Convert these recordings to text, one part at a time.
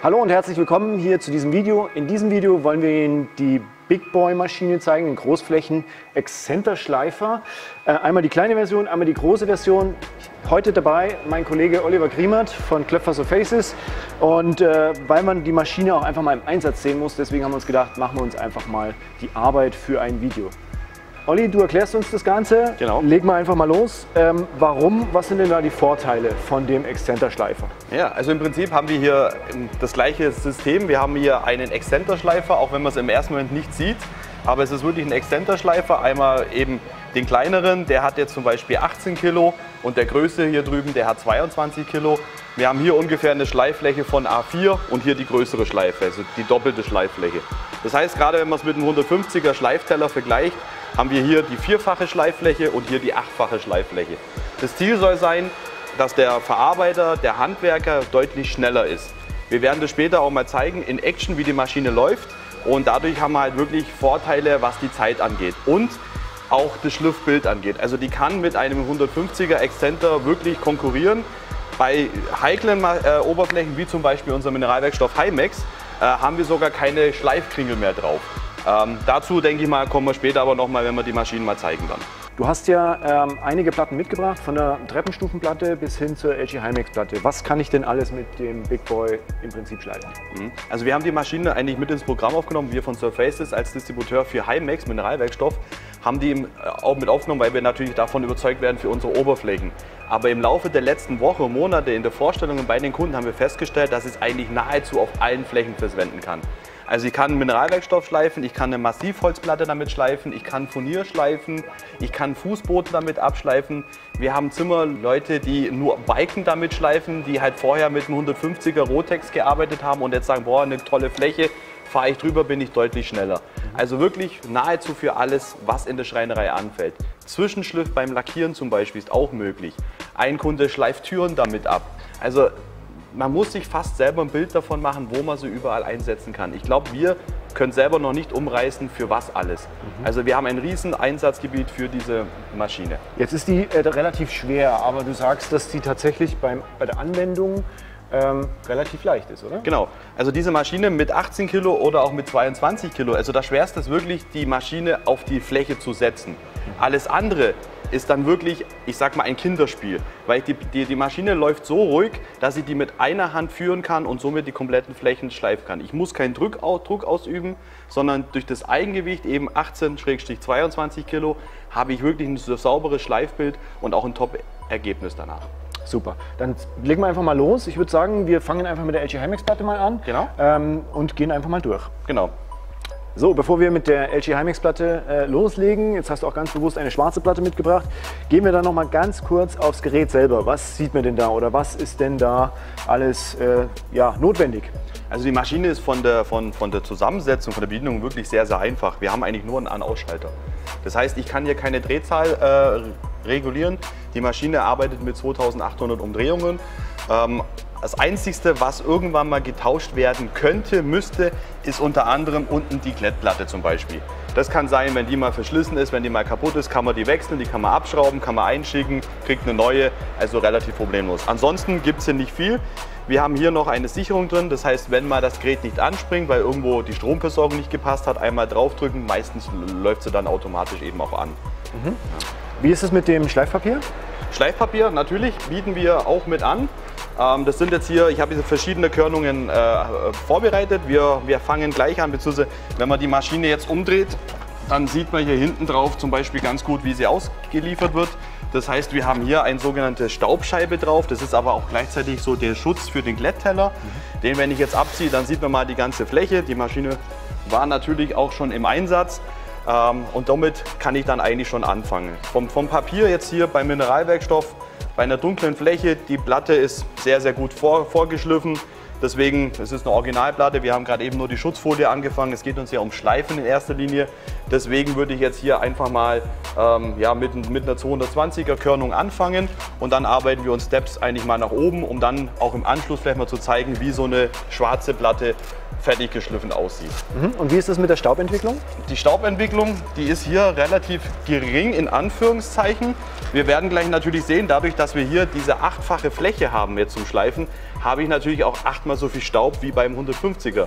Hallo und herzlich willkommen hier zu diesem Video. In diesem Video wollen wir Ihnen die Big Boy Maschine zeigen, den Großflächen Excenter Schleifer. Äh, einmal die kleine Version, einmal die große Version. Heute dabei mein Kollege Oliver Griemert von Klöpfer So Faces. Und äh, weil man die Maschine auch einfach mal im Einsatz sehen muss, deswegen haben wir uns gedacht, machen wir uns einfach mal die Arbeit für ein Video. Olli, du erklärst uns das Ganze. Genau. Leg mal einfach mal los. Ähm, warum, was sind denn da die Vorteile von dem Excenter-Schleifer? Ja, also im Prinzip haben wir hier das gleiche System. Wir haben hier einen Excenter-Schleifer, auch wenn man es im ersten Moment nicht sieht. Aber es ist wirklich ein Excenter-Schleifer. Einmal eben den kleineren, der hat jetzt zum Beispiel 18 Kilo und der größte hier drüben, der hat 22 Kilo. Wir haben hier ungefähr eine Schleiffläche von A4 und hier die größere Schleife, also die doppelte Schleiffläche. Das heißt, gerade wenn man es mit einem 150er Schleifteller vergleicht, haben wir hier die vierfache Schleiffläche und hier die achtfache Schleiffläche. Das Ziel soll sein, dass der Verarbeiter, der Handwerker deutlich schneller ist. Wir werden das später auch mal zeigen in Action, wie die Maschine läuft und dadurch haben wir halt wirklich Vorteile, was die Zeit angeht und auch das Schliffbild angeht. Also die kann mit einem 150er Exzenter wirklich konkurrieren. Bei heiklen äh, Oberflächen wie zum Beispiel unser Mineralwerkstoff Hymex äh, haben wir sogar keine Schleifkringel mehr drauf. Ähm, dazu denke ich mal, kommen wir später aber nochmal, wenn wir die Maschinen mal zeigen dann. Du hast ja ähm, einige Platten mitgebracht, von der Treppenstufenplatte bis hin zur LG Hymex Platte. Was kann ich denn alles mit dem Big Boy im Prinzip schleifen? Mhm. Also wir haben die Maschine eigentlich mit ins Programm aufgenommen. Wir von Surfaces als Distributeur für Hymex Mineralwerkstoff haben die äh, auch mit aufgenommen, weil wir natürlich davon überzeugt werden für unsere Oberflächen. Aber im Laufe der letzten Woche und Monate in der Vorstellung bei den Kunden haben wir festgestellt, dass es eigentlich nahezu auf allen Flächen verwenden kann. Also ich kann Mineralwerkstoff schleifen, ich kann eine Massivholzplatte damit schleifen, ich kann Furnier schleifen, ich kann Fußboote damit abschleifen. Wir haben Zimmerleute, die nur Biken damit schleifen, die halt vorher mit einem 150er Rotex gearbeitet haben und jetzt sagen, boah, eine tolle Fläche, fahre ich drüber, bin ich deutlich schneller. Also wirklich nahezu für alles, was in der Schreinerei anfällt. Zwischenschliff beim Lackieren zum Beispiel ist auch möglich. Ein Kunde schleift Türen damit ab. Also man muss sich fast selber ein Bild davon machen, wo man sie überall einsetzen kann. Ich glaube, wir können selber noch nicht umreißen, für was alles. Mhm. Also wir haben ein riesen Einsatzgebiet für diese Maschine. Jetzt ist die äh, relativ schwer, aber du sagst, dass die tatsächlich beim, bei der Anwendung ähm, relativ leicht ist, oder? Genau. Also diese Maschine mit 18 Kilo oder auch mit 22 Kilo, also das Schwerste ist wirklich, die Maschine auf die Fläche zu setzen. Alles andere ist dann wirklich, ich sag mal, ein Kinderspiel. Weil die, die, die Maschine läuft so ruhig, dass ich die mit einer Hand führen kann und somit die kompletten Flächen schleifen kann. Ich muss keinen Druck, Druck ausüben, sondern durch das Eigengewicht, eben 18-22 Kilo, habe ich wirklich ein sauberes Schleifbild und auch ein Top-Ergebnis danach. Super. Dann legen wir einfach mal los. Ich würde sagen, wir fangen einfach mit der LG Hymex Platte mal an genau. Ähm, und gehen einfach mal durch. Genau. So, bevor wir mit der LG Hymex Platte äh, loslegen, jetzt hast du auch ganz bewusst eine schwarze Platte mitgebracht, gehen wir dann noch mal ganz kurz aufs Gerät selber. Was sieht man denn da oder was ist denn da alles äh, ja, notwendig? Also die Maschine ist von der, von, von der Zusammensetzung, von der Bedienung wirklich sehr, sehr einfach. Wir haben eigentlich nur einen An-Ausschalter. Das heißt, ich kann hier keine Drehzahl äh, regulieren. Die Maschine arbeitet mit 2800 Umdrehungen. Ähm, das Einzige, was irgendwann mal getauscht werden könnte, müsste, ist unter anderem unten die Klettplatte zum Beispiel. Das kann sein, wenn die mal verschlissen ist, wenn die mal kaputt ist, kann man die wechseln, die kann man abschrauben, kann man einschicken, kriegt eine neue, also relativ problemlos. Ansonsten gibt es hier nicht viel. Wir haben hier noch eine Sicherung drin, das heißt, wenn mal das Gerät nicht anspringt, weil irgendwo die Stromversorgung nicht gepasst hat, einmal draufdrücken, meistens läuft sie dann automatisch eben auch an. Mhm. Wie ist es mit dem Schleifpapier? Schleifpapier natürlich bieten wir auch mit an. Ähm, das sind jetzt hier, ich habe hier verschiedene Körnungen äh, vorbereitet. Wir, wir fangen gleich an, beziehungsweise wenn man die Maschine jetzt umdreht, dann sieht man hier hinten drauf zum Beispiel ganz gut, wie sie ausgeliefert wird. Das heißt, wir haben hier eine sogenannte Staubscheibe drauf. Das ist aber auch gleichzeitig so der Schutz für den Glättteller. Mhm. Den, wenn ich jetzt abziehe, dann sieht man mal die ganze Fläche. Die Maschine war natürlich auch schon im Einsatz. Ähm, und damit kann ich dann eigentlich schon anfangen. Vom, vom Papier jetzt hier beim Mineralwerkstoff bei einer dunklen Fläche, die Platte ist sehr, sehr gut vor, vorgeschliffen. Deswegen, es ist eine Originalplatte. Wir haben gerade eben nur die Schutzfolie angefangen. Es geht uns ja um Schleifen in erster Linie. Deswegen würde ich jetzt hier einfach mal ähm, ja, mit, mit einer 220er Körnung anfangen und dann arbeiten wir uns Steps eigentlich mal nach oben, um dann auch im Anschluss vielleicht mal zu zeigen, wie so eine schwarze Platte fertig geschliffen aussieht. Mhm. Und wie ist das mit der Staubentwicklung? Die Staubentwicklung, die ist hier relativ gering in Anführungszeichen. Wir werden gleich natürlich sehen, dadurch, dass wir hier diese achtfache Fläche haben jetzt zum Schleifen, habe ich natürlich auch achtmal so viel Staub wie beim 150er.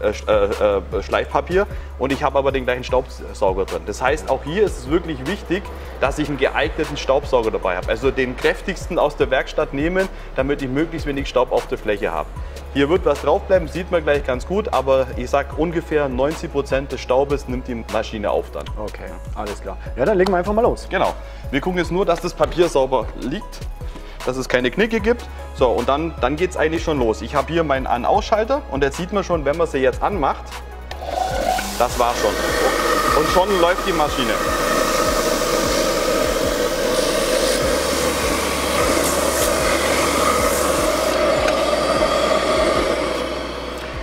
Äh, äh, äh, Schleifpapier und ich habe aber den gleichen Staubsauger drin. Das heißt, auch hier ist es wirklich wichtig, dass ich einen geeigneten Staubsauger dabei habe. Also den kräftigsten aus der Werkstatt nehmen, damit ich möglichst wenig Staub auf der Fläche habe. Hier wird was draufbleiben, sieht man gleich ganz gut, aber ich sage ungefähr 90 Prozent des Staubes nimmt die Maschine auf dann. Okay, alles klar. Ja, dann legen wir einfach mal los. Genau. Wir gucken jetzt nur, dass das Papier sauber liegt dass es keine Knicke gibt. So, und dann, dann geht es eigentlich schon los. Ich habe hier meinen An-Ausschalter und jetzt sieht man schon, wenn man sie jetzt anmacht, das war schon. Und schon läuft die Maschine.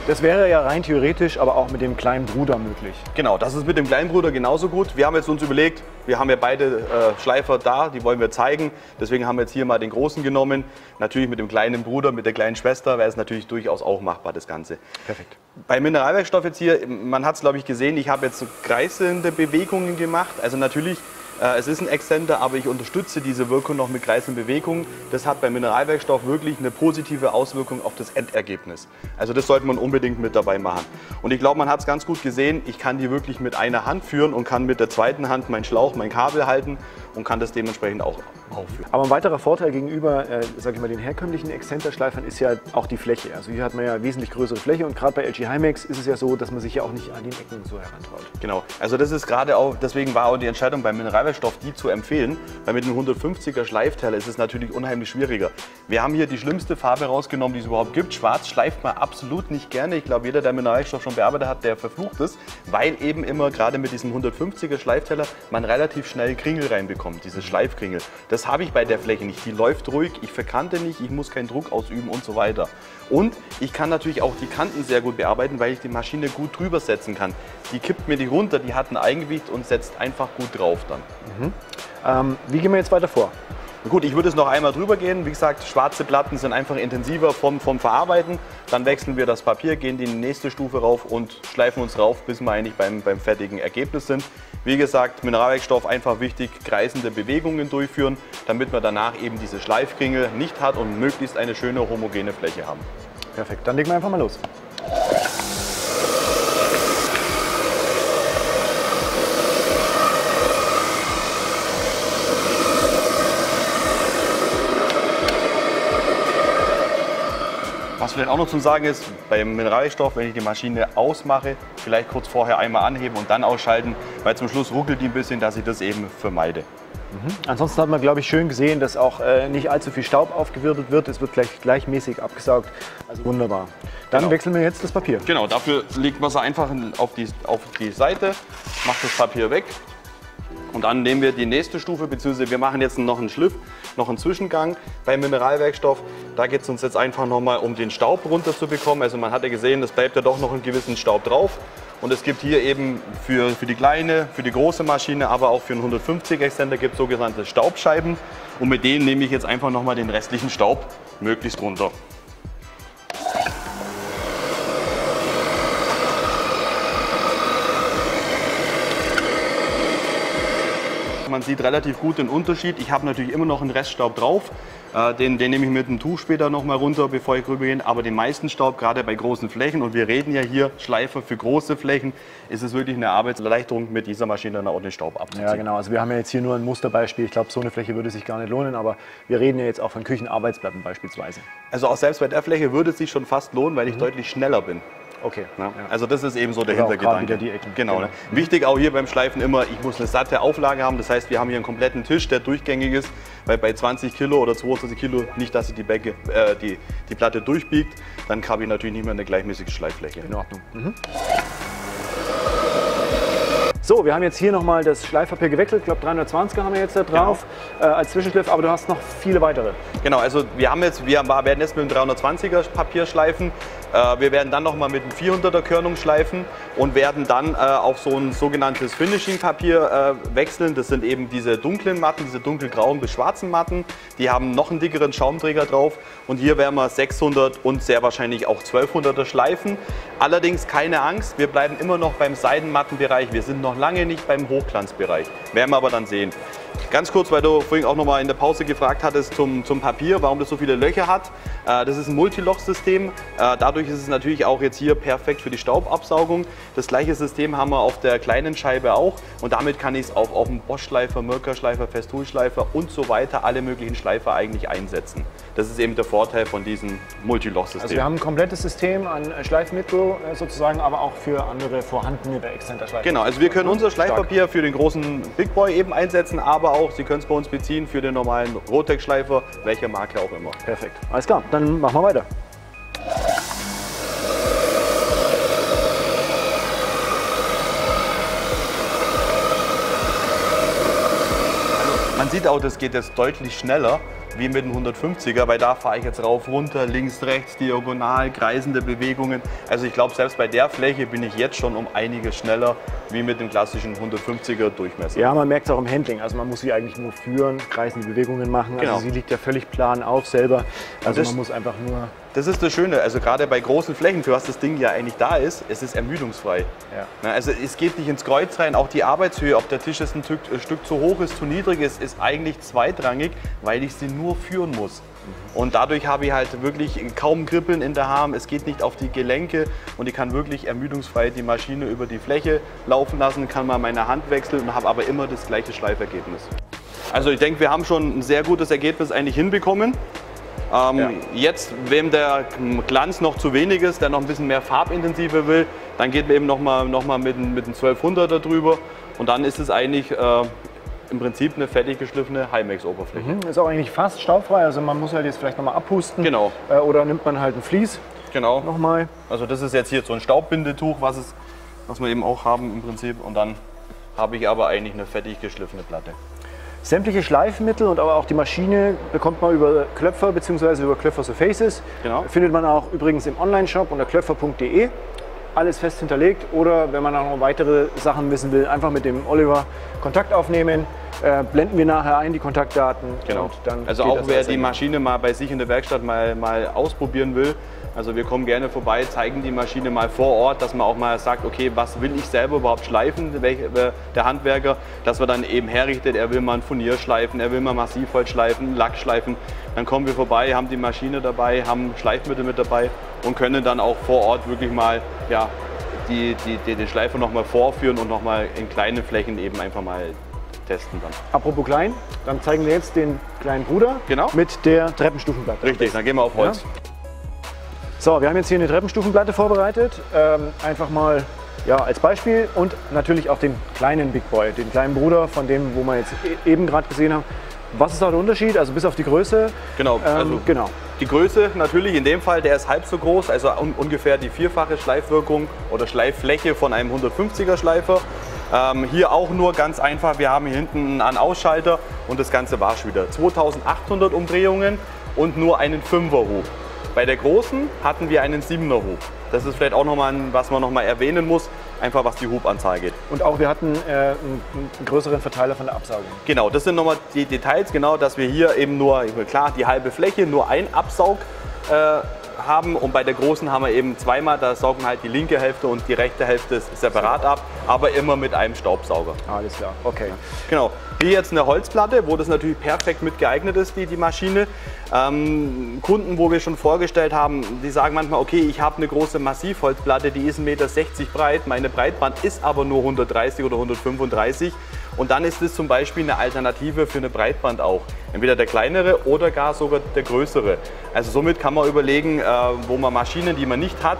Das wäre ja rein theoretisch aber auch mit dem kleinen Bruder möglich. Genau, das ist mit dem kleinen Bruder genauso gut. Wir haben jetzt uns überlegt, wir haben ja beide äh, Schleifer da, die wollen wir zeigen. Deswegen haben wir jetzt hier mal den großen genommen. Natürlich mit dem kleinen Bruder, mit der kleinen Schwester wäre es natürlich durchaus auch machbar, das Ganze. Perfekt. Bei Mineralwerkstoff jetzt hier, man hat es glaube ich gesehen, ich habe jetzt so kreisende Bewegungen gemacht. Also natürlich es ist ein Exzenter, aber ich unterstütze diese Wirkung noch mit Kreis und Bewegung. Das hat beim Mineralwerkstoff wirklich eine positive Auswirkung auf das Endergebnis. Also das sollte man unbedingt mit dabei machen. Und ich glaube, man hat es ganz gut gesehen, ich kann die wirklich mit einer Hand führen und kann mit der zweiten Hand meinen Schlauch, mein Kabel halten und kann das dementsprechend auch aufführen. Aber ein weiterer Vorteil gegenüber, äh, sage ich mal, den herkömmlichen Exzenterschleifern ist ja auch die Fläche. Also hier hat man ja wesentlich größere Fläche und gerade bei LG Hymax ist es ja so, dass man sich ja auch nicht an den Ecken so herantraut. Genau, also das ist gerade auch, deswegen war auch die Entscheidung beim Mineralwerkstoff, die zu empfehlen, weil mit einem 150er Schleifteiler ist es natürlich unheimlich schwieriger. Wir haben hier die schlimmste Farbe rausgenommen, die es überhaupt gibt. Schwarz schleift man absolut nicht gerne. Ich glaube, jeder, der Mineralwerkstoff schon bearbeitet hat, der verflucht es, weil eben immer gerade mit diesem 150er Schleifteiler man relativ schnell Kringel reinbekommt, diese Schleifkringel. Das habe ich bei der Fläche nicht. Die läuft ruhig, ich verkante nicht, ich muss keinen Druck ausüben und so weiter. Und ich kann natürlich auch die Kanten sehr gut bearbeiten, weil ich die Maschine gut drüber setzen kann. Die kippt mir die runter, die hat ein Eigengewicht und setzt einfach gut drauf dann. Mhm. Ähm, wie gehen wir jetzt weiter vor? Gut, ich würde es noch einmal drüber gehen. Wie gesagt, schwarze Platten sind einfach intensiver vom, vom Verarbeiten. Dann wechseln wir das Papier, gehen die nächste Stufe rauf und schleifen uns rauf, bis wir eigentlich beim, beim fertigen Ergebnis sind. Wie gesagt, Mineralwerkstoff einfach wichtig, kreisende Bewegungen durchführen, damit man danach eben diese Schleifkringel nicht hat und möglichst eine schöne homogene Fläche haben. Perfekt, dann legen wir einfach mal los. Vielleicht auch noch zu sagen ist, beim Mineralstoff, wenn ich die Maschine ausmache, vielleicht kurz vorher einmal anheben und dann ausschalten, weil zum Schluss ruckelt die ein bisschen, dass ich das eben vermeide. Mhm. Ansonsten hat man, glaube ich, schön gesehen, dass auch äh, nicht allzu viel Staub aufgewirbelt wird. Es wird gleich gleichmäßig abgesaugt. Also wunderbar. Dann genau. wechseln wir jetzt das Papier. Genau, dafür legt man es einfach auf die, auf die Seite, macht das Papier weg, und dann nehmen wir die nächste Stufe, beziehungsweise wir machen jetzt noch einen Schliff, noch einen Zwischengang beim Mineralwerkstoff. Da geht es uns jetzt einfach nochmal um den Staub runterzubekommen. Also man hat ja gesehen, es bleibt ja doch noch einen gewissen Staub drauf. Und es gibt hier eben für, für die kleine, für die große Maschine, aber auch für einen 150 Extender gibt es sogenannte Staubscheiben. Und mit denen nehme ich jetzt einfach nochmal den restlichen Staub möglichst runter. Man sieht relativ gut den Unterschied. Ich habe natürlich immer noch einen Reststaub drauf. Äh, den, den nehme ich mit dem Tuch später noch mal runter, bevor ich rübergehe. Aber den meisten Staub, gerade bei großen Flächen, und wir reden ja hier Schleifer für große Flächen, ist es wirklich eine Arbeitserleichterung, mit dieser Maschine dann ordentlich Staub abzuziehen. Ja, genau. Also wir haben ja jetzt hier nur ein Musterbeispiel. Ich glaube, so eine Fläche würde sich gar nicht lohnen, aber wir reden ja jetzt auch von Küchenarbeitsplatten beispielsweise. Also auch selbst bei der Fläche würde es sich schon fast lohnen, weil ich mhm. deutlich schneller bin. Okay. Ja. Also das ist eben so der also Hintergedanke. Wieder die Ecken. Genau. genau. Wichtig auch hier beim Schleifen immer, ich muss eine satte Auflage haben. Das heißt, wir haben hier einen kompletten Tisch, der durchgängig ist, weil bei 20 Kilo oder 22 Kilo nicht, dass sich die, Becke, äh, die, die Platte durchbiegt, dann habe ich natürlich nicht mehr eine gleichmäßige Schleiffläche. In Ordnung. Mhm. So, wir haben jetzt hier nochmal das Schleifpapier gewechselt. Ich glaube 320er haben wir jetzt da drauf genau. äh, als Zwischenschliff, aber du hast noch viele weitere. Genau, also wir haben jetzt, wir werden jetzt mit dem 320er Papier schleifen. Äh, wir werden dann nochmal mit einem 400er Körnung schleifen und werden dann äh, auf so ein sogenanntes Finishing-Papier äh, wechseln. Das sind eben diese dunklen Matten, diese dunkelgrauen bis schwarzen Matten. Die haben noch einen dickeren Schaumträger drauf und hier werden wir 600 und sehr wahrscheinlich auch 1200er schleifen. Allerdings keine Angst, wir bleiben immer noch beim Seidenmattenbereich. Wir sind noch lange nicht beim Hochglanzbereich. Werden wir aber dann sehen. Ganz kurz, weil du vorhin auch noch mal in der Pause gefragt hattest zum, zum Papier, warum das so viele Löcher hat. Äh, das ist ein Multiloch-System. Äh, dadurch ist es natürlich auch jetzt hier perfekt für die Staubabsaugung. Das gleiche System haben wir auf der kleinen Scheibe auch und damit kann ich es auch auf dem Bosch-Schleifer, Mirka-Schleifer, Festool-Schleifer und so weiter, alle möglichen Schleifer eigentlich einsetzen. Das ist eben der Vorteil von diesem Multiloch-System. Also wir haben ein komplettes System an Schleifmittel äh, sozusagen, aber auch für andere vorhandene Exzenterschleifer. Genau, also wir können unser Schleifpapier für den großen Big Boy eben einsetzen, aber auch, Sie können es bei uns beziehen für den normalen Rotex-Schleifer, welcher Marke auch immer. Perfekt, alles klar, dann machen wir weiter. Man sieht auch, das geht jetzt deutlich schneller wie mit dem 150er, weil da fahre ich jetzt rauf, runter, links, rechts, diagonal, kreisende Bewegungen. Also ich glaube, selbst bei der Fläche bin ich jetzt schon um einiges schneller wie mit dem klassischen 150er Durchmesser. Ja, man merkt es auch im Handling. Also man muss sie eigentlich nur führen, kreisende Bewegungen machen. Genau. Also sie liegt ja völlig plan auf selber. Also man muss einfach nur das ist das Schöne, also gerade bei großen Flächen, für was das Ding ja eigentlich da ist, es ist ermüdungsfrei. Ja. Also es geht nicht ins Kreuz rein, auch die Arbeitshöhe, ob der Tisch jetzt ein Stück, ein Stück zu hoch ist, zu niedrig ist, ist eigentlich zweitrangig, weil ich sie nur führen muss. Und dadurch habe ich halt wirklich kaum Kribbeln in der Arm, es geht nicht auf die Gelenke und ich kann wirklich ermüdungsfrei die Maschine über die Fläche laufen lassen, kann mal meine Hand wechseln und habe aber immer das gleiche Schleifergebnis. Also ich denke, wir haben schon ein sehr gutes Ergebnis eigentlich hinbekommen. Ähm, ja. Jetzt, wem der Glanz noch zu wenig ist, der noch ein bisschen mehr farbintensiver will, dann geht man eben nochmal noch mal mit, mit einem 1200er drüber und dann ist es eigentlich äh, im Prinzip eine fertig geschliffene Highmax-Oberfläche. Mhm. Ist auch eigentlich fast staubfrei, also man muss halt jetzt vielleicht nochmal abhusten. Genau. Äh, oder nimmt man halt ein Vlies. Genau. Nochmal. Also das ist jetzt hier so ein Staubbindetuch, was, es, was wir eben auch haben im Prinzip. Und dann habe ich aber eigentlich eine fertig geschliffene Platte. Sämtliche Schleifmittel und aber auch die Maschine bekommt man über Klöpfer bzw. über Klöpfer Surfaces. Genau. Findet man auch übrigens im Online-Shop unter klöpfer.de. Alles fest hinterlegt oder wenn man auch noch weitere Sachen wissen will, einfach mit dem Oliver Kontakt aufnehmen. Äh, blenden wir nachher ein die Kontaktdaten. Genau. also auch wer die Maschine mal bei sich in der Werkstatt mal, mal ausprobieren will, also wir kommen gerne vorbei, zeigen die Maschine mal vor Ort, dass man auch mal sagt, okay, was will ich selber überhaupt schleifen, der Handwerker, dass man dann eben herrichtet, er will mal ein Furnier schleifen, er will mal Massivholz schleifen, Lack schleifen. Dann kommen wir vorbei, haben die Maschine dabei, haben Schleifmittel mit dabei und können dann auch vor Ort wirklich mal ja, die, die, die, den Schleifer nochmal vorführen und nochmal in kleinen Flächen eben einfach mal testen dann. Apropos klein, dann zeigen wir jetzt den kleinen Bruder genau. mit der Treppenstufenplatte. Richtig, dann gehen wir auf Holz. Ja? So, wir haben jetzt hier eine Treppenstufenplatte vorbereitet. Ähm, einfach mal ja, als Beispiel und natürlich auch den kleinen Big Boy, den kleinen Bruder von dem, wo wir jetzt e-, eben gerade gesehen haben. Was ist da der Unterschied? Also bis auf die Größe? Genau, ähm, also genau. Die Größe natürlich in dem Fall, der ist halb so groß, also un ungefähr die vierfache Schleifwirkung oder Schleiffläche von einem 150er Schleifer. Ähm, hier auch nur ganz einfach, wir haben hier hinten einen Ausschalter und das Ganze war schon wieder 2800 Umdrehungen und nur einen 5er Hub. Bei der großen hatten wir einen 7er Hub. Das ist vielleicht auch nochmal, was man nochmal erwähnen muss, einfach was die Hubanzahl geht. Und auch wir hatten äh, einen, einen, größeren Verteiler von der Absaugung. Genau, das sind nochmal die Details, genau, dass wir hier eben nur, klar, die halbe Fläche, nur ein Absaug äh, haben und bei der großen haben wir eben zweimal, da saugen halt die linke Hälfte und die rechte Hälfte separat ab, aber immer mit einem Staubsauger. Alles klar, okay. Genau. Hier jetzt eine Holzplatte, wo das natürlich perfekt mit geeignet ist, die, die Maschine. Ähm, Kunden, wo wir schon vorgestellt haben, die sagen manchmal, okay, ich habe eine große Massivholzplatte, die ist 1,60 Meter breit, meine Breitband ist aber nur 130 oder 135 und dann ist es zum Beispiel eine Alternative für eine Breitband auch. Entweder der kleinere oder gar sogar der größere. Also somit kann man überlegen, äh, wo man Maschinen, die man nicht hat,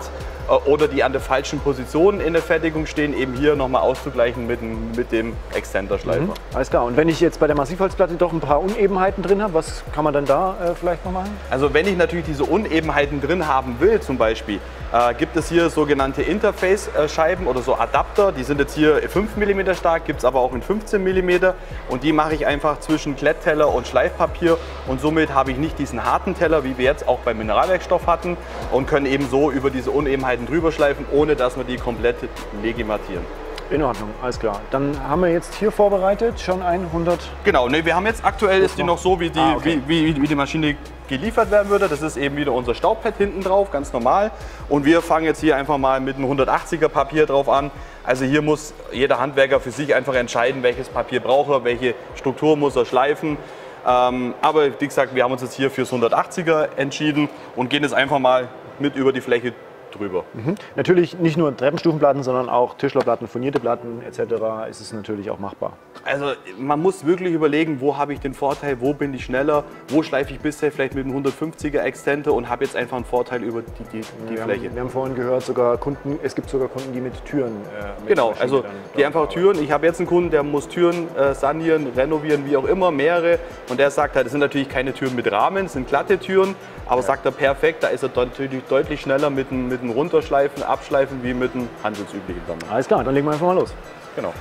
äh, oder die an der falschen Position in der Fertigung stehen, eben hier nochmal auszugleichen mit, mit dem Exzenterschleifer. Mhm. Alles klar. Und wenn ich jetzt bei der Massivholzplatte doch ein paar Unebenheiten drin habe, was kann man dann da äh, vielleicht noch machen? Also wenn ich natürlich diese Unebenheiten drin haben will zum Beispiel, äh, gibt es hier sogenannte Interface-Scheiben oder so Adapter. Die sind jetzt hier 5 mm stark, gibt es aber auch in 15 mm. Und die mache ich einfach zwischen Klettteller und Schleifpapier. Und somit habe ich nicht diesen harten Teller, wie wir jetzt auch beim Mineralwerkstoff hatten. Und können eben so über diese Unebenheiten drüber schleifen, ohne dass wir die komplett legimatieren. In Ordnung, alles klar. Dann haben wir jetzt hier vorbereitet schon 100. Genau, ne, wir haben jetzt aktuell ist die noch so, wie die, ah, okay. wie, wie, wie die Maschine geliefert werden würde. Das ist eben wieder unser Staubpad hinten drauf, ganz normal. Und wir fangen jetzt hier einfach mal mit einem 180er Papier drauf an. Also hier muss jeder Handwerker für sich einfach entscheiden, welches Papier braucht er, welche Struktur muss er schleifen. Ähm, aber wie gesagt, wir haben uns jetzt hier fürs 180er entschieden und gehen jetzt einfach mal mit über die Fläche drüber. Mhm. Natürlich nicht nur Treppenstufenplatten, sondern auch Tischlerplatten, furnierte Platten etc. ist es natürlich auch machbar. Also man muss wirklich überlegen, wo habe ich den Vorteil, wo bin ich schneller, wo schleife ich bisher vielleicht mit einem 150er Extender und habe jetzt einfach einen Vorteil über die, die, die wir Fläche. Haben, wir haben vorhin gehört, sogar Kunden, es gibt sogar Kunden, die mit Türen. Äh, mit genau, also die einfach Türen. Ich habe jetzt einen Kunden, der muss Türen äh, sanieren, renovieren, wie auch immer, mehrere. Und der sagt halt, das sind natürlich keine Türen mit Rahmen, das sind glatte Türen, aber ja. sagt er perfekt, da ist er natürlich deutlich schneller mit einem, mit einem Runterschleifen, Abschleifen wie mit einem handelsüblichen. Alles klar, dann legen wir einfach mal los. Genau.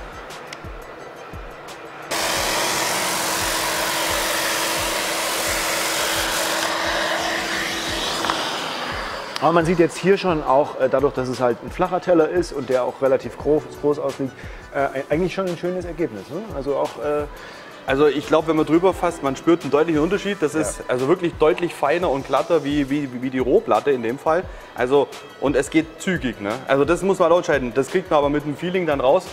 Aber man sieht jetzt hier schon auch, äh, dadurch, dass es halt ein flacher Teller ist und der auch relativ groß, groß ausliegt, äh, eigentlich schon ein schönes Ergebnis. Ne? Also auch äh also ich glaube, wenn man drüber fasst, man spürt einen deutlichen Unterschied. Das ist also wirklich deutlich feiner und glatter wie, wie, wie die Rohplatte in dem Fall. Also, und es geht zügig. Ne? Also das muss man entscheiden. Das kriegt man aber mit dem Feeling dann raus.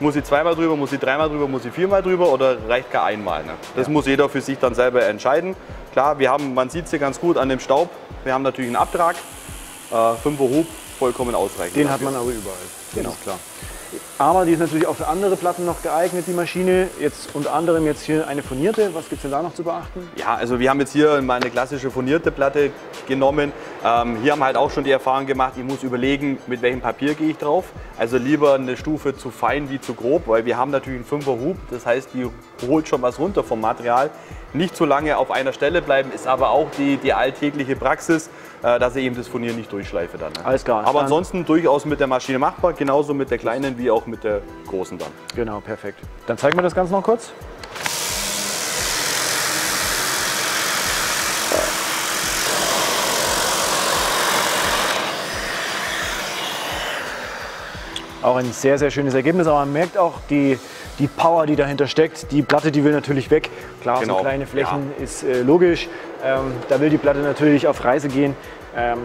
Muss ich zweimal drüber, muss ich dreimal drüber, muss ich viermal drüber oder reicht gar einmal? Ne? Das ja. muss jeder für sich dann selber entscheiden. Klar, wir haben, man sieht es hier ganz gut an dem Staub. Wir haben natürlich einen Abtrag. Äh, 5er Hub, vollkommen ausreichend. Den hat man aber überall. Genau. klar. Aber die ist natürlich auch für andere Platten noch geeignet, die Maschine. Jetzt unter anderem jetzt hier eine furnierte. Was gibt es denn da noch zu beachten? Ja, also wir haben jetzt hier mal eine klassische furnierte Platte genommen. Ähm, hier haben wir halt auch schon die Erfahrung gemacht, ich muss überlegen, mit welchem Papier gehe ich drauf. Also lieber eine Stufe zu fein wie zu grob, weil wir haben natürlich einen 5er Hub. Das heißt, die holt schon was runter vom Material. Nicht zu lange auf einer Stelle bleiben, ist aber auch die, die alltägliche Praxis. Äh, dass ich eben das Furnier nicht durchschleife dann. Ne? Alles klar. Aber ansonsten durchaus mit der Maschine machbar, genauso mit der kleinen wie auch mit der großen dann. Genau, perfekt. Dann zeigen wir das Ganze noch kurz. Auch ein sehr, sehr schönes Ergebnis, aber man merkt auch die, die Power, die dahinter steckt. Die Platte, die will natürlich weg. Klar, genau. so kleine Flächen ja. ist äh, logisch. Ähm, da will die Platte natürlich auf Reise gehen. Ähm,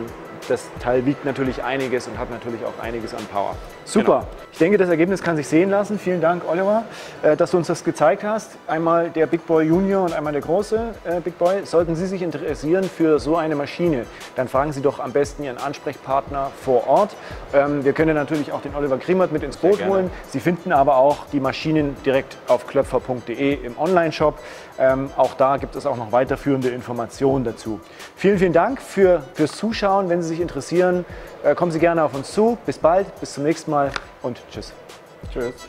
das Teil wiegt natürlich einiges und hat natürlich auch einiges an Power. Super. Genau. Ich denke, das Ergebnis kann sich sehen lassen. Vielen Dank, Oliver, äh, dass du uns das gezeigt hast. Einmal der Big Boy Junior und einmal der große äh, Big Boy. Sollten Sie sich interessieren für so eine Maschine, dann fragen Sie doch am besten Ihren Ansprechpartner vor Ort. Ähm, wir können natürlich auch den Oliver Grimmert mit ins Boot holen. Sie finden aber auch die Maschinen direkt auf klöpfer.de im Online-Shop. Ähm, auch da gibt es auch noch weiterführende Informationen dazu. Vielen, vielen Dank für, fürs Zuschauen. Wenn Sie sich interessieren, äh, kommen Sie gerne auf uns zu. Bis bald, bis zum nächsten Mal und tschüss. Tschüss.